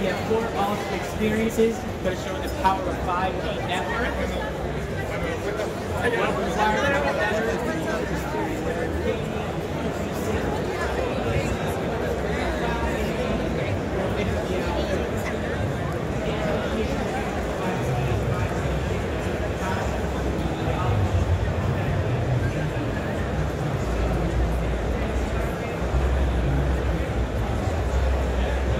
We have four awesome experiences that show showing the power of 5G network.